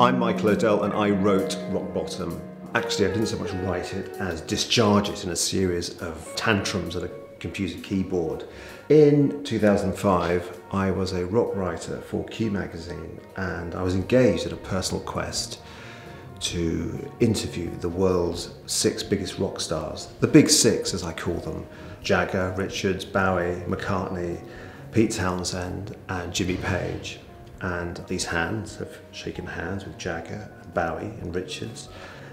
I'm Michael Odell and I wrote Rock Bottom. Actually, I didn't so much write it as discharge it in a series of tantrums at a computer keyboard. In 2005, I was a rock writer for Q magazine and I was engaged in a personal quest to interview the world's six biggest rock stars, the big six as I call them, Jagger, Richards, Bowie, McCartney, Pete Townshend and Jimmy Page. And these hands have shaken hands with Jagger, Bowie and Richards.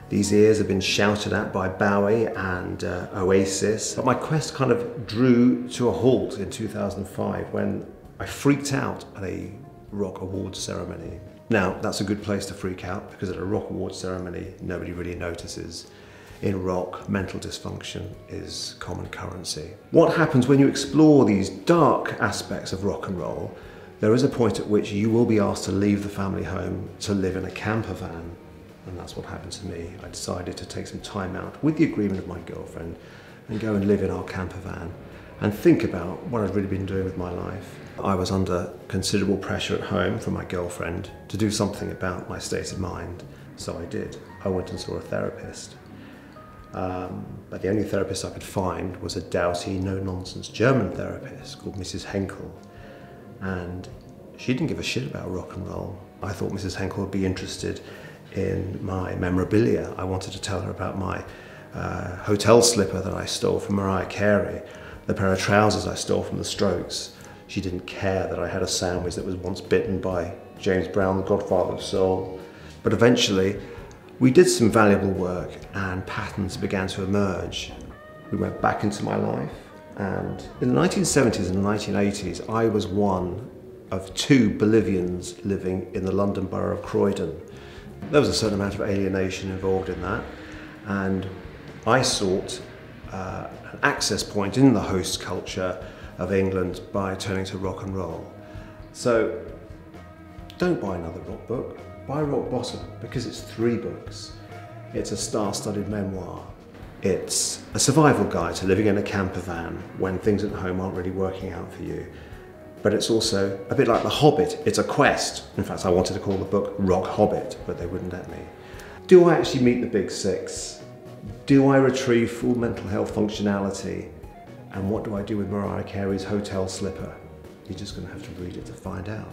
These ears have been shouted at by Bowie and uh, Oasis. But my quest kind of drew to a halt in 2005 when I freaked out at a rock awards ceremony. Now, that's a good place to freak out because at a rock awards ceremony, nobody really notices. In rock, mental dysfunction is common currency. What happens when you explore these dark aspects of rock and roll there is a point at which you will be asked to leave the family home to live in a camper van. And that's what happened to me. I decided to take some time out with the agreement of my girlfriend and go and live in our camper van and think about what I'd really been doing with my life. I was under considerable pressure at home from my girlfriend to do something about my state of mind. So I did. I went and saw a therapist. Um, but the only therapist I could find was a doughty, no-nonsense German therapist called Mrs. Henkel and she didn't give a shit about rock and roll. I thought Mrs. Henkel would be interested in my memorabilia. I wanted to tell her about my uh, hotel slipper that I stole from Mariah Carey, the pair of trousers I stole from the Strokes. She didn't care that I had a sandwich that was once bitten by James Brown, the godfather of soul. But eventually, we did some valuable work and patterns began to emerge. We went back into my life and in the 1970s and 1980s, I was one of two Bolivians living in the London borough of Croydon. There was a certain amount of alienation involved in that, and I sought uh, an access point in the host culture of England by turning to rock and roll. So don't buy another rock book, buy Rock Bottom because it's three books. It's a star-studded memoir it's a survival guide to living in a camper van when things at home aren't really working out for you. But it's also a bit like The Hobbit, it's a quest. In fact, I wanted to call the book Rock Hobbit, but they wouldn't let me. Do I actually meet the big six? Do I retrieve full mental health functionality? And what do I do with Mariah Carey's hotel slipper? You're just going to have to read it to find out.